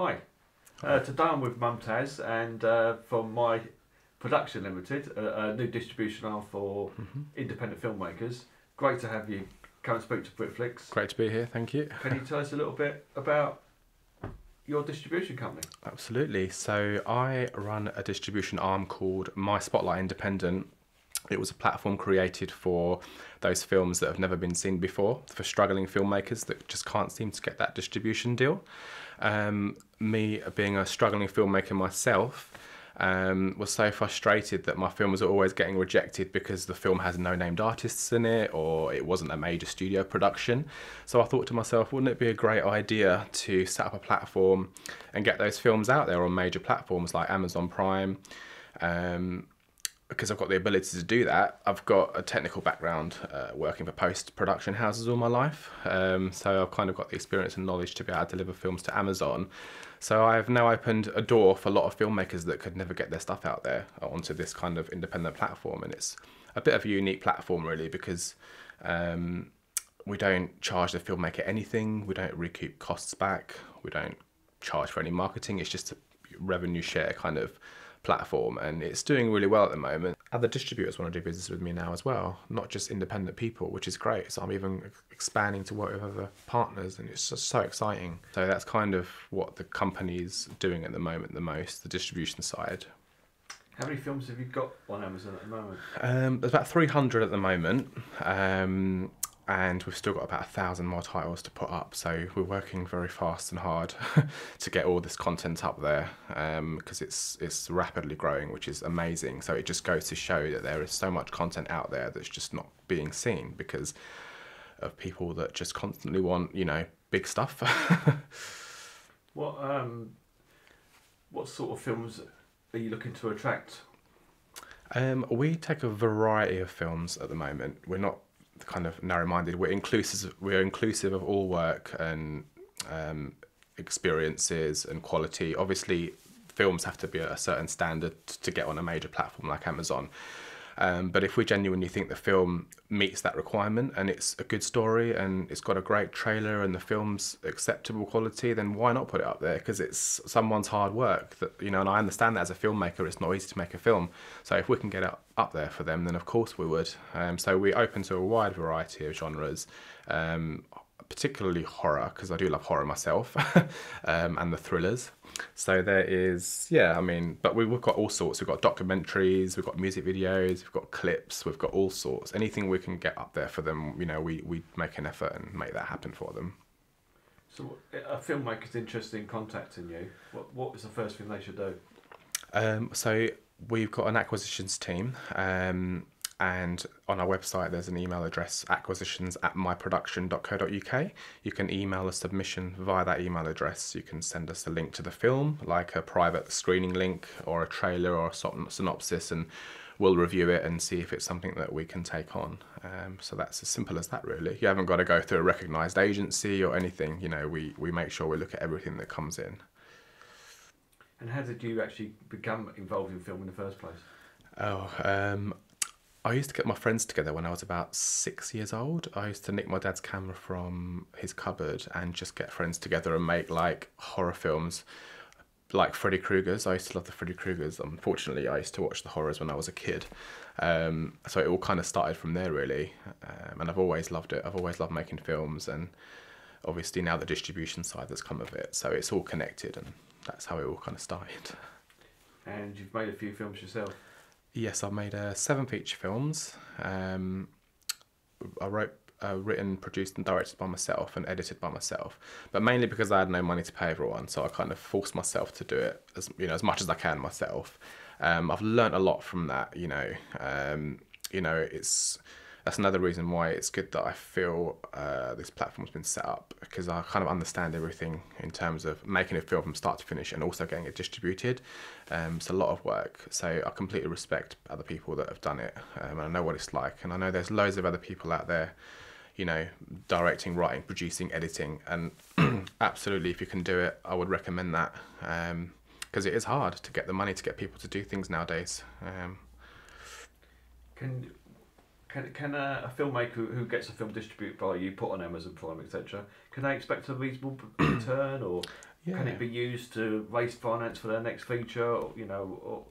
Hi. Uh, today I'm with Mumtaz and uh, from My Production Limited, a, a new distribution arm for Mm-hmm. independent filmmakers. Great to have you come and speak to Britflix. Great to be here, thank you. Can you tell us a little bit about your distribution company? Absolutely. So I run a distribution arm called My Spotlight Independent. It was a platform created for those films that have never been seen before, for struggling filmmakers that just can't seem to get that distribution deal. Um, me being a struggling filmmaker myself, um, was so frustrated that my film was always getting rejected because the film has no named artists in it or it wasn't a major studio production. So I thought to myself, wouldn't it be a great idea to set up a platform and get those films out there on major platforms like Amazon Prime? Um, because I've got the ability to do that, I've got a technical background uh, working for post production houses all my life. Um, so I've kind of got the experience and knowledge to be able to deliver films to Amazon. So I've now opened a door for a lot of filmmakers that could never get their stuff out there onto this kind of independent platform. And it's a bit of a unique platform, really, because um, we don't charge the filmmaker anything, we don't recoup costs back, we don't charge for any marketing. It's just a revenue share kind of platform and it's doing really well at the moment. Other distributors want to do business with me now as well, not just independent people, which is great. So I'm even expanding to work with other partners and it's just so exciting. So that's kind of what the company's doing at the moment the most, the distribution side. How many films have you got on Amazon at the moment? Um, there's about 300 at the moment. Um, and we've still got about a thousand more titles to put up. So we're working very fast and hard to get all this content up there because it's it's rapidly growing, which is amazing. So it just goes to show that there is so much content out there that's just not being seen because of people that just constantly want you know big stuff. What um, what sort of films are you looking to attract? Um, we take a variety of films at the moment. We're not kind of narrow-minded. We're inclusive. We're inclusive of all work and um, experiences and quality. Obviously, films have to be at a certain standard to get on a major platform like Amazon. Um, but if we genuinely think the film meets that requirement and it's a good story and it's got a great trailer and the film's acceptable quality, then why not put it up there? Because it's someone's hard work. That you know, and I understand that as a filmmaker, it's not easy to make a film. So if we can get it up there for them, then of course we would. Um, so we're open to a wide variety of genres. Um, particularly horror because I do love horror myself um, and the thrillers. So there is, yeah, I mean, but we, we've got all sorts. We've got documentaries, we've got music videos, we've got clips, we've got all sorts. Anything we can get up there for them, you know, we, we make an effort and make that happen for them. So a filmmaker's interested in contacting you. What what is the first thing they should do? Um, so we've got an acquisitions team. Um, and on our website there's an email address acquisitions at myproduction.co.uk you can email a submission via that email address. You can send us a link to the film like a private screening link or a trailer or a synopsis and we'll review it and see if it's something that we can take on. Um, so that's as simple as that really. You haven't got to go through a recognized agency or anything. You know we, we make sure we look at everything that comes in. And how did you actually become involved in film in the first place? Oh, um, I used to get my friends together when I was about six years old. I used to nick my dad's camera from his cupboard and just get friends together and make like horror films, like Freddy Krueger's. I used to love the Freddy Krueger's. Unfortunately, I used to watch the horrors when I was a kid. Um, so it all kind of started from there, really. Um, and I've always loved it. I've always loved making films, and obviously now the distribution side that's come of it. So it's all connected, and that's how it all kind of started. And you've made a few films yourself. Yes, I've made uh, seven feature films. Um, I wrote, uh, written, produced, and directed by myself, and edited by myself. But mainly because I had no money to pay everyone, so I kind of forced myself to do it as you know as much as I can myself. Um, I've learned a lot from that. You know, um, you know, it's that's another reason why it's good that I feel uh, this platform's been set up because I kind of understand everything in terms of making a film from start to finish and also getting it distributed. Um, it's a lot of work, so I completely respect other people that have done it, um, and I know what it's like. And I know there's loads of other people out there, you know, directing, writing, producing, editing, and absolutely, if you can do it, I would recommend that because it is hard to get the money to get people to do things nowadays. Um, Can Can, can a, a filmmaker who- who gets a film distributed by you, put on Amazon Prime, etc., can they expect a reasonable return, or Yeah. can it be used to raise finance for their next feature? Or, you know, or,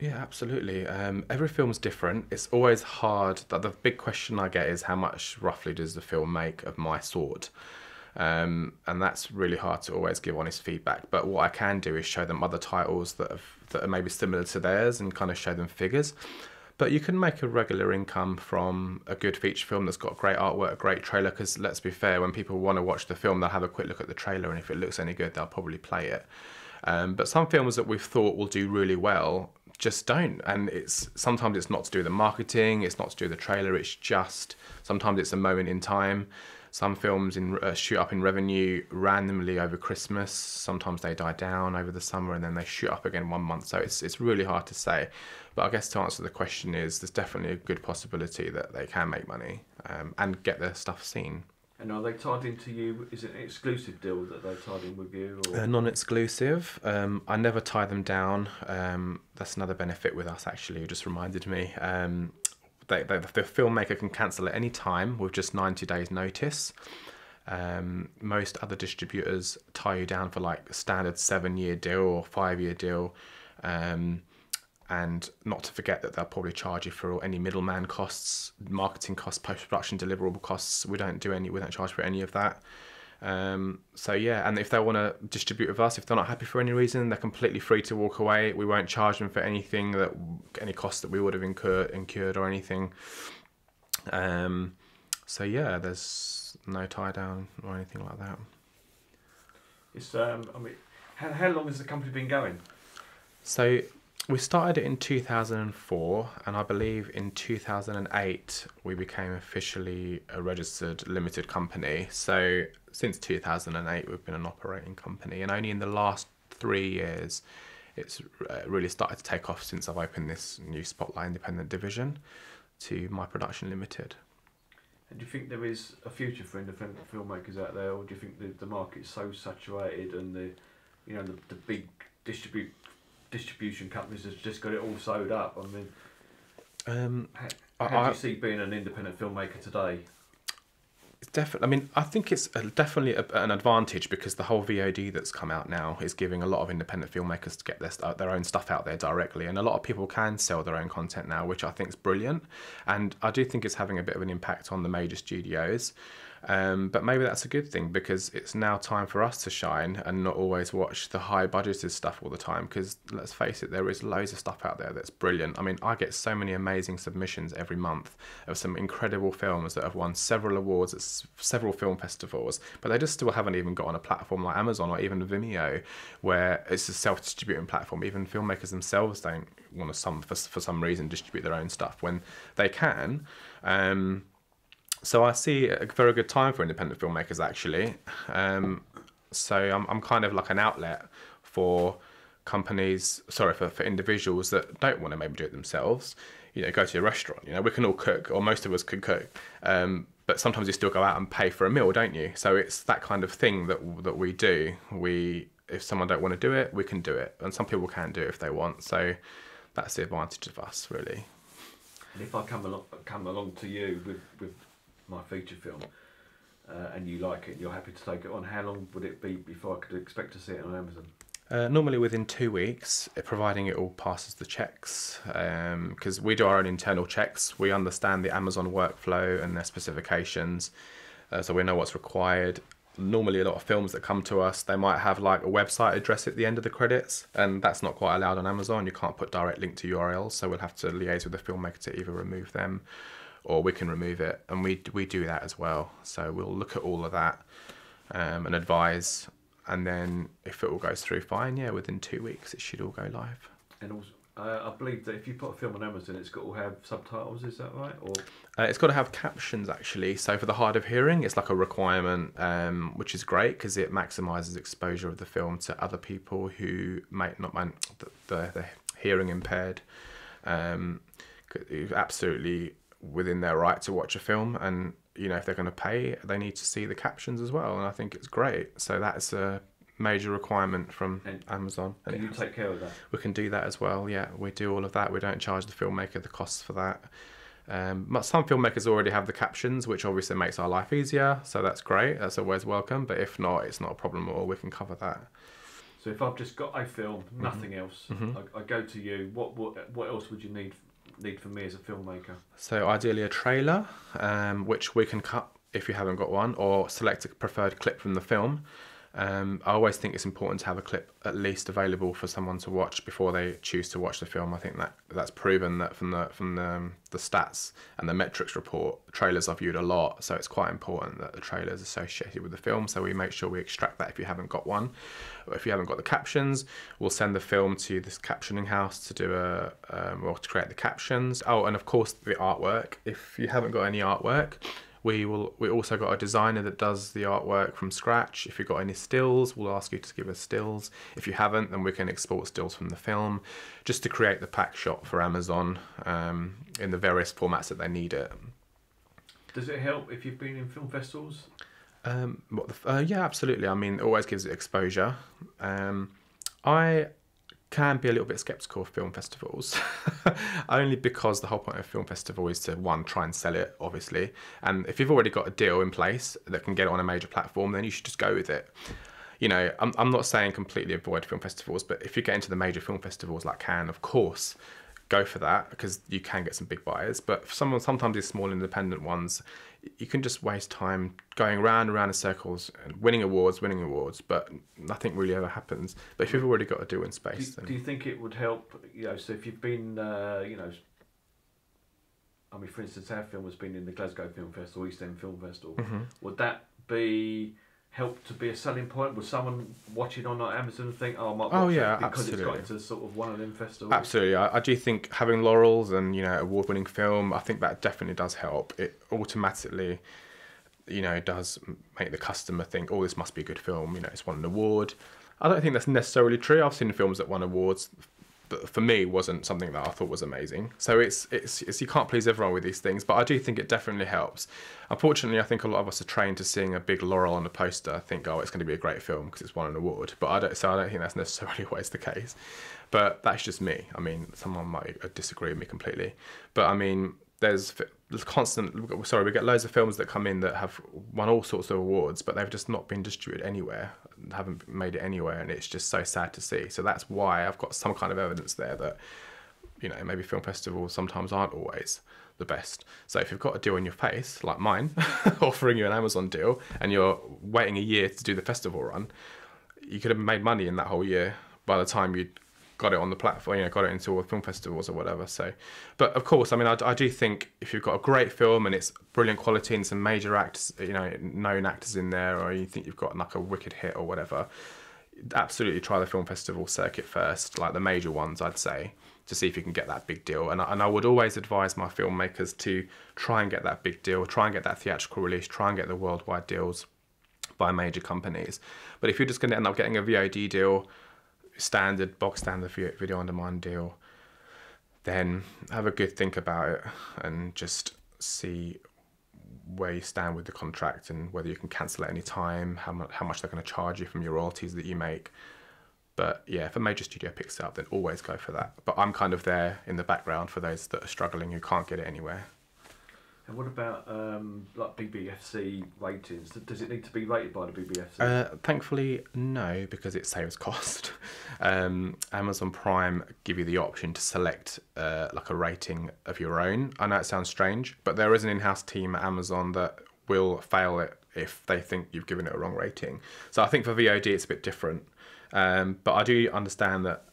Yeah, absolutely. Um, every film's different. It's always hard. The, the big question I get is how much roughly does the film make of my sort? Um, and that's really hard to always give honest feedback. But what I can do is show them other titles that have, that are maybe similar to theirs and kind of show them figures. But you can make a regular income from a good feature film that's got great artwork, a great trailer. Because let's be fair, when people want to watch the film, they'll have a quick look at the trailer, and if it looks any good, they'll probably play it. Um, but some films that we've thought will do really well just don't, and it's sometimes it's not to do with the marketing, it's not to do with the trailer. It's just sometimes it's a moment in time. Some films in, uh, shoot up in revenue randomly over Christmas. Sometimes they die down over the summer and then they shoot up again one month. So it's it's really hard to say. But I guess to answer the question is there's definitely a good possibility that they can make money um, and get their stuff seen. and are they tied into you? Is it an exclusive deal that they tied in with you? Or? They're non-exclusive. Um, I never tie them down. Um, that's another benefit with us. Actually, you just reminded me. Um, they, they, the filmmaker can cancel at any time with just ninety days notice. Um, most other distributors tie you down for like a standard seven-year deal or five-year deal. Um, and not to forget that they'll probably charge you for any middleman costs, marketing costs, post production deliverable costs. We don't do any, we don't charge for any of that. Um, so yeah, and if they want to distribute with us, if they're not happy for any reason, they're completely free to walk away. We won't charge them for anything that any cost that we would have incurred incurred or anything. Um, so yeah, there's no tie down or anything like that. It's um, I mean, how, how long has the company been going? So we started it in 2004, and I believe in 2008 we became officially a registered limited company. So since 2008 we've been an operating company, and only in the last three years it's uh, really started to take off since I've opened this new Spotlight Independent division to My Production Limited. And do you think there is a future for independent filmmakers out there, or do you think the, the market's so saturated and the, you know, the, the big distribute distribution companies has just got it all sewed up? I mean, Um, how, I- do you see being an independent filmmaker today? It's definitely. I mean, I think it's a, definitely a, an advantage because the whole VOD that's come out now is giving a lot of independent filmmakers to get their st- their own stuff out there directly, and a lot of people can sell their own content now, which I think is brilliant. And I do think it's having a bit of an impact on the major studios. Um, but maybe that's a good thing because it's now time for us to shine and not always watch the high budgeted stuff all the time. Because let's face it, there is loads of stuff out there that's brilliant. I mean, I get so many amazing submissions every month of some incredible films that have won several awards at several film festivals, but they just still haven't even got on a platform like Amazon or even Vimeo, where it's a self distributing platform. Even filmmakers themselves don't want to some for, for some reason distribute their own stuff when they can. Um, so I see a very good time for independent filmmakers actually. Um, so I'm, I'm kind of like an outlet for companies, sorry, for, for individuals that don't want to maybe do it themselves. You know, go to a restaurant. You know, we can all cook, or most of us can cook. Um, but sometimes you still go out and pay for a meal, don't you? So it's that kind of thing that that we do. We, if someone don't want to do it, we can do it, and some people can do it if they want. So that's the advantage of us, really. And if I come along, come along to you with, with my feature film, uh, and you like it, and you're happy to take it on, how long would it be before I could expect to see it on Amazon? Uh, normally within two weeks, uh, providing it all passes the checks, because we do our own internal checks. We understand the Amazon workflow and their specifications, uh, so we know what's required. Normally, a lot of films that come to us, they might have like a website address at the end of the credits, and that's not quite allowed on Amazon. You can't put direct link to URLs, so we'll have to liaise with the filmmaker to either remove them, or we can remove it, and we we do that as well. So we'll look at all of that um, and advise and then if it all goes through fine, yeah, within two weeks it should all go live. And also, uh, I believe that if you put a film on Amazon, it's got to have subtitles. Is that right? Or Uh, it's got to have captions actually. So for the hard of hearing, it's like a requirement, um, which is great because it maximises exposure of the film to other people who might not mind the, the, the hearing impaired. Um, absolutely within their right to watch a film, and you know if they're going to pay, they need to see the captions as well. And I think it's great. So that's a major requirement from And Amazon. and you take care of that? we can do that as well. Yeah, we do all of that. We don't charge the filmmaker the costs for that. Um, but some filmmakers already have the captions, which obviously makes our life easier, so that's great. That's always welcome. But if not, it's not a problem at all. We can cover that. So if I've just got a film, Mm-hmm. nothing else, I, I go to you. What what what else would you need need from me as a filmmaker? So ideally a trailer, um, which we can cut if you haven't got one, or select a preferred clip from the film. Um, I always think it's important to have a clip at least available for someone to watch before they choose to watch the film. I think that that's proven that from the from the, um, the stats and the metrics report, trailers are viewed a lot, so it's quite important that the trailer is associated with the film. So we make sure we extract that if you haven't got one. If you haven't got the captions, we'll send the film to this captioning house to do a um, or to create the captions. Oh, and of course the artwork. If you haven't got any artwork, we will. We also got a designer that does the artwork from scratch. If you've got any stills, we'll ask you to give us stills. If you haven't, then we can export stills from the film, just to create the pack shot for Amazon um, in the various formats that they need it. Does it help if you've been in film festivals? Um, what the, uh, yeah, absolutely. I mean, it always gives it exposure. Um, I can be a little bit skeptical of film festivals, only because the whole point of a film festival is to one try and sell it, obviously. And if you've already got a deal in place that can get it on a major platform, then you should just go with it. You know, I'm, I'm not saying completely avoid film festivals, but if you get into the major film festivals like Cannes, of course, go for that because you can get some big buyers. But for sometimes these small independent ones, you can just waste time going round and round in circles and winning awards, winning awards, but nothing really ever happens. But if you've already got a deal in space, you, then do you think it would help? You know, so if you've been, uh, you know, I mean, for instance, our film has been in the Glasgow Film Festival, East End Film Festival. Mm-hmm. Would that be help to be a selling point? Would someone watching on Amazon think, "Oh, I might oh, watch Oh, it yeah, because it's got absolutely. into sort of one of them festivals"? Absolutely, I, I do think having laurels and you know award-winning film, I think that definitely does help. It automatically, you know, does make the customer think, "Oh, this must be a good film." You know, it's won an award. I don't think that's necessarily true. I've seen films that won awards, but for me, wasn't something that I thought was amazing. So it's it's, it's you can't please everyone with these things, but I do think it definitely helps. Unfortunately, I think a lot of us are trained to seeing a big laurel on a poster, think, "Oh, it's going to be a great film because it's won an award." But I don't. So I don't think that's necessarily always the case. But that's just me. I mean, someone might disagree with me completely. But I mean, there's, there's constant. Sorry, we get loads of films that come in that have won all sorts of awards, but they've just not been distributed anywhere, haven't made it anywhere, and it's just so sad to see. So that's why I've got some kind of evidence there that, you know, maybe film festivals sometimes aren't always the best. So if you've got a deal in your face, like mine, offering you an Amazon deal, and you're waiting a year to do the festival run, you could have made money in that whole year by the time you got it on the platform, you know, got it into all the film festivals or whatever. So, but of course, I mean, I, I do think if you've got a great film and it's brilliant quality and some major actors, you know, known actors in there, or you think you've got like a wicked hit or whatever, absolutely try the film festival circuit first, like the major ones, I'd say, to see if you can get that big deal. And I, and I would always advise my filmmakers to try and get that big deal, try and get that theatrical release, try and get the worldwide deals by major companies. But if you're just going to end up getting a VOD deal, standard box standard video on demand deal, then have a good think about it and just see where you stand with the contract and whether you can cancel at any time, how much how much they're going to charge you from your royalties that you make. But yeah, if a major studio picks it up, then always go for that. But I'm kind of there in the background for those that are struggling who can't get it anywhere. And what about um, like BBFC ratings? Does it need to be rated by the BBFC? Uh, thankfully, no, because it saves cost. Um, Amazon Prime give you the option to select uh, like a rating of your own. I know it sounds strange, but there is an in-house team at Amazon that will fail it if they think you've given it a wrong rating. So I think for VOD it's a bit different. Um, but I do understand that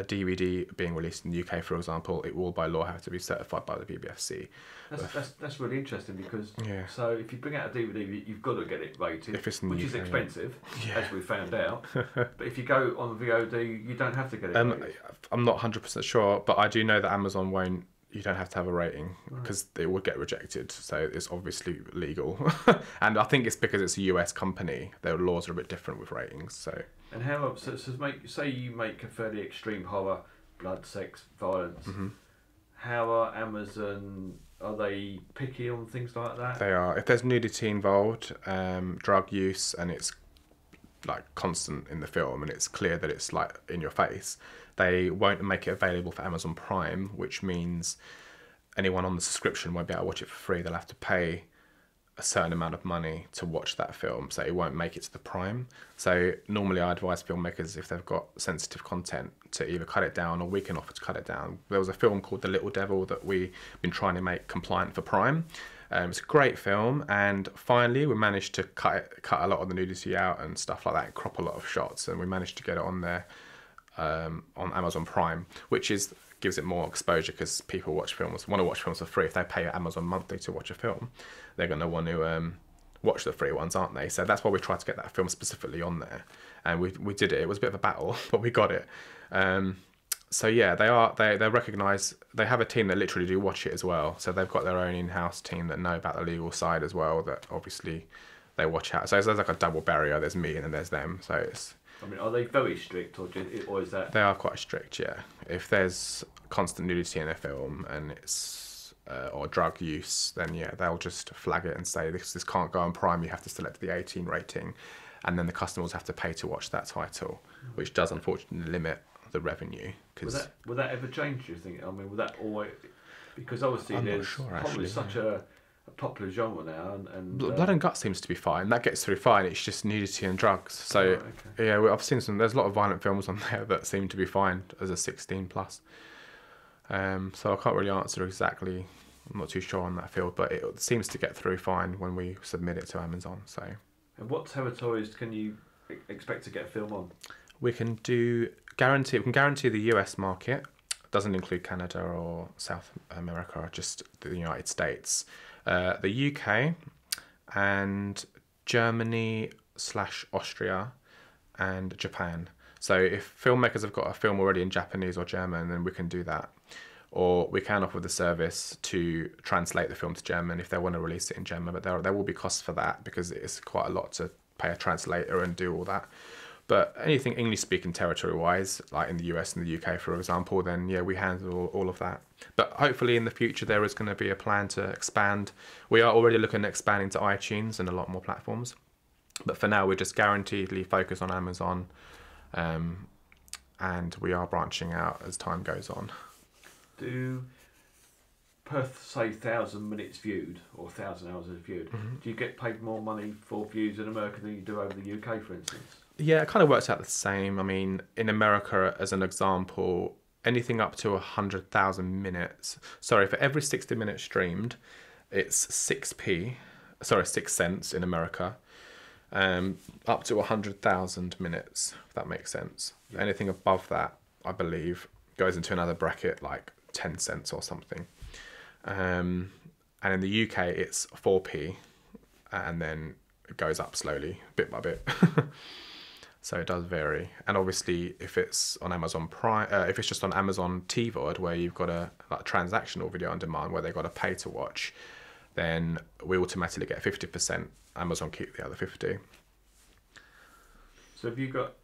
a, DVD being released in the UK, for example, it will by law have to be certified by the BBFC. That's, that's, that's really interesting because Yeah. so if you bring out a DVD, you- you've got to get it rated, If it's in which is UK, yeah. expensive, Yeah. as we found out. but if you go on VOD, you don't have to get it Um, rated. I'm not 100% sure, but I do know that Amazon won't. You don't have to have a rating because it would get rejected. So it's obviously legal, and I think it's because it's a US company. Their laws are a bit different with ratings. So And how so, so make say you make a fairly extreme horror, blood, sex, violence. Mm-hmm. How are Amazon? Are they picky on things like that? they are. If there's nudity involved, um, drug use, and it's like constant in the film, and it's clear that it's like in your face, they won't make it available for Amazon Prime, which means anyone on the subscription won't be able to watch it for free. They'll have to pay a certain amount of money to watch that film, so it won't make it to the Prime. So normally, I advise filmmakers if they've got sensitive content to either cut it down or we can offer to cut it down. There was a film called The Little Devil that we've been trying to make compliant for Prime. Um, it's a great film, and finally we managed to cut it, cut a lot of the nudity out and stuff like that, crop a lot of shots, and we managed to get it on there um, on Amazon Prime, which is gives it more exposure because people watch films want to watch films for free. If they pay Amazon monthly to watch a film, they're going to want to um, watch the free ones, aren't they? So that's why we tried to get that film specifically on there, and we we did it. It was a bit of a battle, but we got it. Um, so yeah, they are they they recognise they have a team that literally do watch it as well. So they've got their own in-house team that know about the legal side as well. That obviously they watch out. So there's like a double barrier. There's me and then there's them. So it's I mean, are they very strict, or, do, or is that? They are quite strict, yeah. If there's constant nudity in a film and it's uh, or drug use, then yeah, they'll just flag it and say this this can't go on Prime. You have to select the 18 rating, and then the customers have to pay to watch that title, which does unfortunately limit the revenue. Will Because that, will that ever change? Do you think? I mean, will that always? Because obviously I'm there's sure, probably actually, such a, a popular genre now, and, and uh, Blood and Guts seems to be fine. That gets through fine. It's just nudity and drugs. So oh, okay. yeah, I've seen some. There's a lot of violent films on there that seem to be fine as a 16 plus. Um, so I can't really answer exactly. I'm not too sure on that field, but it seems to get through fine when we submit it to Amazon. So And what territories can you expect to get a film on? we can do guarantee. We can guarantee the US market. Doesn't include Canada or South America, or just the United States. Uh, the UK and Germany slash Austria and Japan. So if filmmakers have got a film already in Japanese or German, then we can do that. Or we can offer the service to translate the film to German if they want to release it in German, but there there will be costs for that because it's quite a lot to pay a translator and do all that. But anything English speaking territory wise, like in the US and the UK, for example, then yeah, we handle all of that. But hopefully in the future, there is going to be a plan to expand. We are already looking at expanding to iTunes and a lot more platforms. But for now, we're just guaranteedly focused on Amazon. Um, and we are branching out as time goes on. Do per say thousand minutes viewed or thousand hours viewed, Mm-hmm. do you get paid more money for views in America than you do over the UK, for instance? Yeah, it kind of works out the same. I mean, in America, as an example, anything up to 100,000 minutes, sorry, for every 60 minutes streamed, it's 6p, sorry, 6 cents in America, um, up to 100,000 minutes, if that makes sense. Anything above that, I believe, goes into another bracket like 10 cents or something. Um, and in the UK, it's 4p, and then it goes up slowly, bit by bit. So it does vary, and obviously, if it's on Amazon Prime, uh, if it's just on Amazon TVOD, where you've got a like transactional video on demand, where they've got to pay to watch, then we automatically get fifty percent. Amazon keep the other fifty. So if you got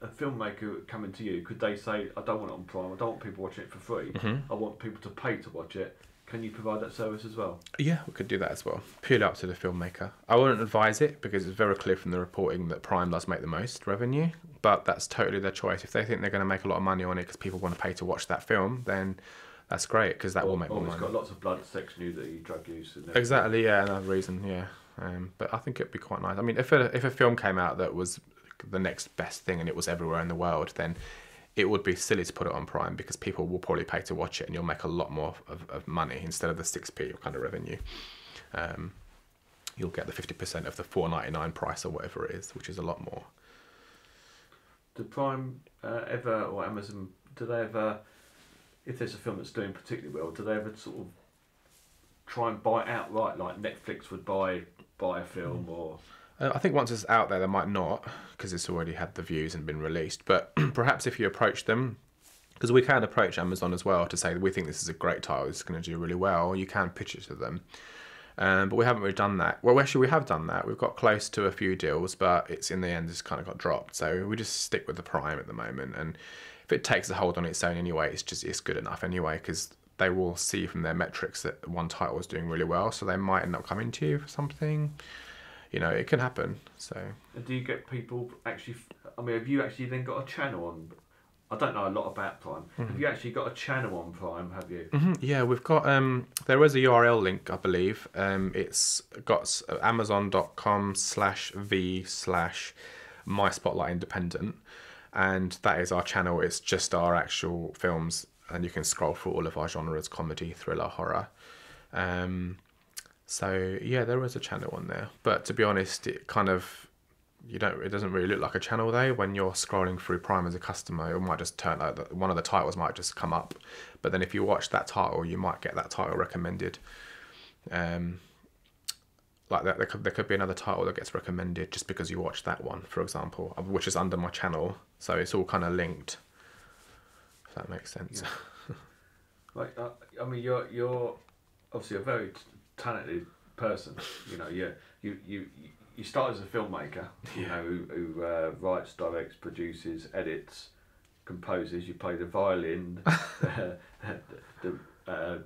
a filmmaker coming to you, could they say, "I don't want it on Prime. I don't want people watching it for free. Mm-hmm. I want people to pay to watch it." Can you provide that service as well? Yeah, we could do that as well. Purely up to the filmmaker. I wouldn't advise it because it's very clear from the reporting that Prime does make the most revenue, but that's totally their choice. If they think they're going to make a lot of money on it because people want to pay to watch that film, then that's great because that will Or- make or more it's money. got lots of blood, sex, nudity, drug use. And. Exactly, yeah, another reason, yeah. Um, but I think it'd be quite nice. I mean, if a, if a film came out that was the next best thing and it was everywhere in the world, then it would be silly to put it on Prime because people will probably pay to watch it and you'll make a lot more of, of money instead of the 6p kind of revenue. Um, you'll get the 50% of the 4.99 price or whatever it is, which is a lot more. Do Prime uh, ever or Amazon do they ever, if there's a film that's doing particularly well, do they ever sort of try and buy it outright like Netflix would buy buy a film Hmm. or Uh, I think once it's out there, they might not because it's already had the views and been released. But perhaps if you approach them, because we can approach Amazon as well to say we think this is a great title, it's going to do really well. You can pitch it to them, um, but we haven't really done that. Well, actually, we have done that. We've got close to a few deals, but it's in the end just kind of got dropped. So we just stick with the Prime at the moment, and if it takes a hold on its own anyway, it's just it's good enough anyway because they will see from their metrics that one title is doing really well, so they might end up coming to you for something you know, it can happen. So and do you get people actually? I mean, have you actually then got a channel on I don't know a lot about Prime. Mm-hmm. Have you actually got a channel on Prime? Have you? hmm Yeah, we've got um there is a URL link, I believe. Um it's got s- amazon.com slash v slash my spotlight independent and that is our channel. It's just our actual films and you can scroll through all of our genres, comedy, thriller, horror. Um so yeah, there is a channel on there. But to be honest, it kind of you don't it doesn't really look like a channel though. When you're scrolling through prime as a customer it might just turn that one of the titles might just come up. But then if you watch that title you might get that title recommended. Um like that there could, there could be another title that gets recommended just because you watched that one for example uh, which is under my channel. So it's all kind of linked if that makes sense. Like, uh, I mean, you're you're obviously a very talented person. You know, you you you you start as a filmmaker. You Yeah. know, who, who uh, writes, directs, produces, edits, composes. You play the violin, the the, uh,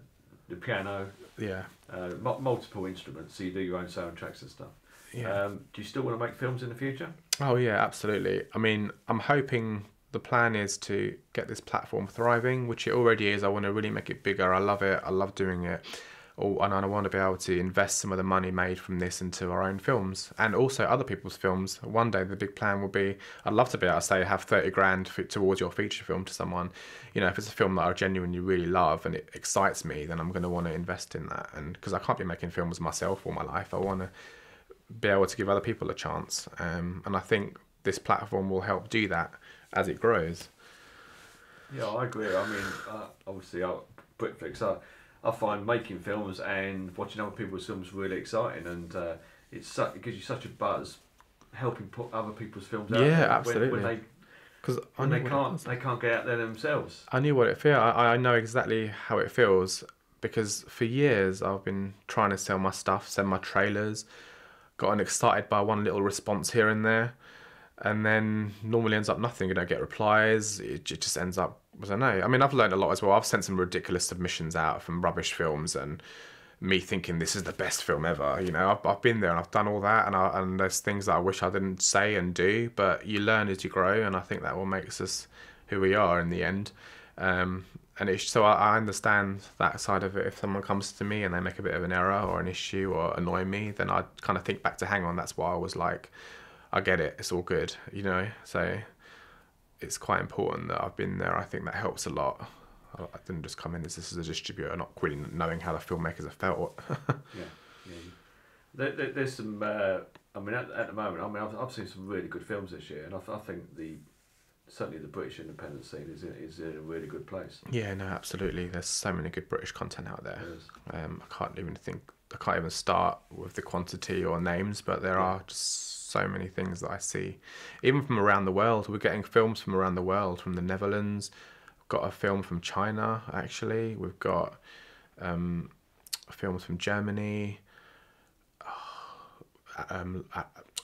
the piano, yeah uh, mu- multiple instruments. So you do your own soundtracks and stuff. yeah Um, do you still want to make films in the future? Oh yeah, absolutely. I mean, I'm hoping the plan is to get this platform thriving, which it already is. I want to really make it bigger. I love it. I love doing it. Oh, and I want to be able to invest some of the money made from this into our own films and also other people's films. One day, the big plan will be I'd love to be able to say have 30 grand towards your feature film to someone. You know, if it's a film that I genuinely really love and it excites me, then I'm going to want to invest in that. And because I can't be making films myself all my life, I want to be able to give other people a chance. Um, and I think this platform will help do that as it grows. Yeah, I agree. I mean, uh, obviously, I, Britflix, I, I find making films and watching other people's films really exciting, and uh, it's su- it gives you such a buzz, helping put other people's films out. Yeah, there when- absolutely. When, they Because I, when knew they can't they can't get out there themselves. I knew what it felt. I, I know exactly how it feels because for years I've been trying to sell my stuff, send my trailers, gotten excited by one little response here and there, and then normally ends up nothing. You don't get replies. It, j- just ends up. I don't know. I mean, I've learned a lot as well. I've sent some ridiculous submissions out from rubbish films and me thinking this is the best film ever. You know, I've, I've been there and I've done all that, and I, and there's things that I wish I didn't say and do, but you learn as you grow, and I think that will makes us who we are in the end. Um, and it's so I, I understand that side of it. If someone comes to me and they make a bit of an error or an issue or annoy me, then I kind of think back to hang on. That's why I was like, I get it. It's all good, you know. So it's quite important that I've been there. I think that helps a lot. I I didn't just come in as this is a distributor, not really knowing how the filmmakers have felt. Yeah, yeah. There, there, there's some. Uh, I mean, at, at the moment, I mean, I've, I've seen some really good films this year, and I, th- I think the certainly the British independent scene is in, is in a really good place. yeah, no, absolutely. There's so many good British content out there. Um, I can't even think. I can't even start with the quantity or names, but there Yeah. are just so many things that I see, even from around the world. We're getting films from around the world, from the Netherlands. We've got a film from China, actually. We've got um, films from Germany, um,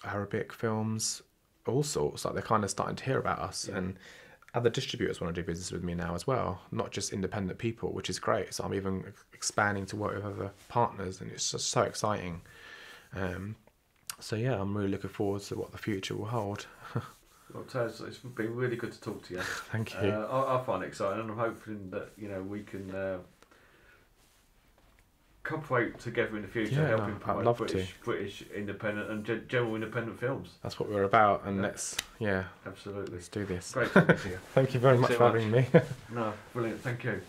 Arabic films, all sorts. Like they're kind of starting to hear about us, Yeah. and other distributors want to do business with me now as well, not just independent people, which is great. So I'm even expanding to work with other partners, and it's just so exciting. Um, so yeah, I'm really looking forward to what the future will hold. Well, Taz, it's been really good to talk to you. Thank you. Uh, I, I find it exciting, and I'm hoping that you know we can uh, cooperate together in the future, Yeah, helping no, promote love to. British, British independent and ge- general independent films. That's what we're about, and Yeah. let's yeah, Absolutely, let's do this. great you. Thank you very Thanks much so for much. having me. No, brilliant. Thank you.